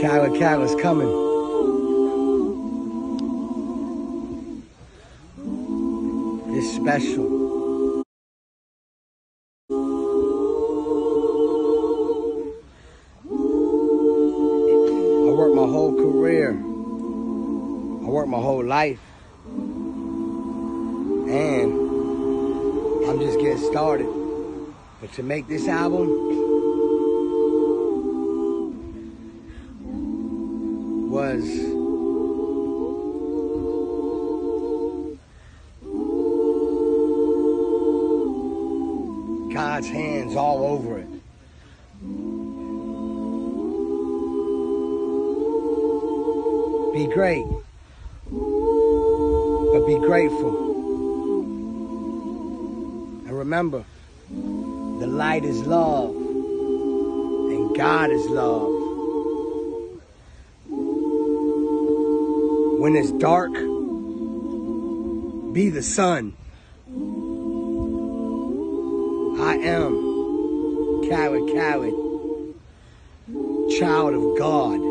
Khaled Khaled's coming. It's special. I worked my whole career. I worked my whole life. And I'm just getting started. But to make this album, was God's hands all over it. Be great, but be grateful. Remember, the light is love, and God is love. When it's dark, be the sun. I am Khaled Khaled, child of God.